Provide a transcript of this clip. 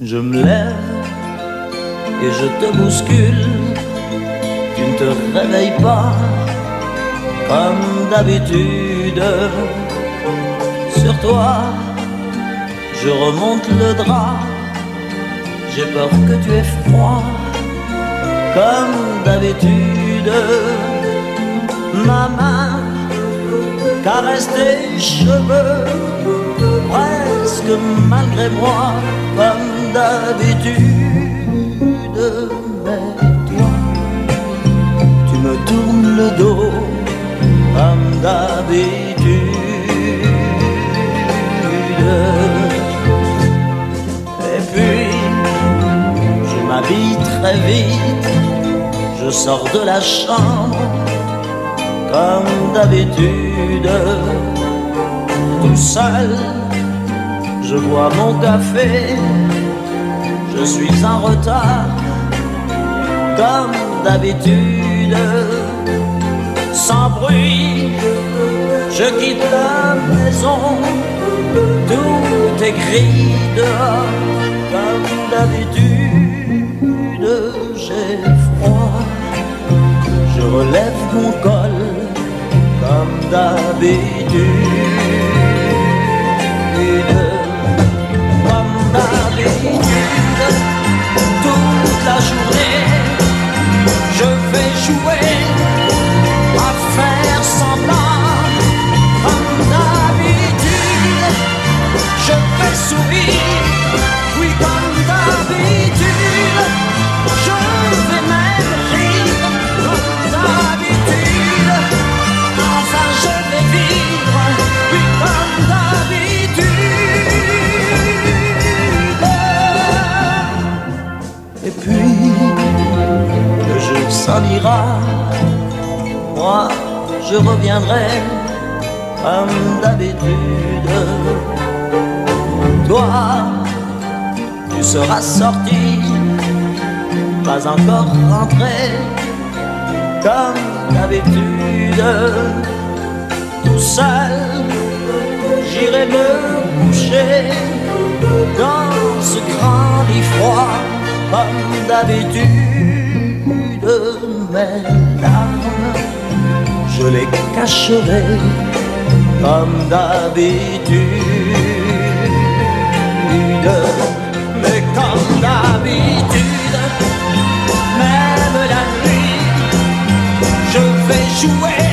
Je me lève et je te bouscule. Tu ne te réveilles pas comme d'habitude. Sur toi, je remonte le drap. J'ai peur que tu aies froid comme d'habitude. Ma main caresse tes cheveux presque malgré moi comme d'habitude. Mais toi, tu me tournes le dos comme d'habitude. Et puis, je m'habille très vite, je sors de la chambre comme d'habitude, tout seul je bois mon café, je suis en retard, comme d'habitude, sans bruit, je quitte la maison, tout est gris dehors, comme d'habitude, j'ai froid, je relève mon col, comme d'habitude. S'en ira, moi je reviendrai comme d'habitude. Toi, tu seras sorti, pas encore rentré comme d'habitude. Tout seul, j'irai me coucher dans ce grand lit froid comme d'habitude, de mes je les cacherai comme d'habitude. Mais comme d'habitude, même la nuit, je vais jouer.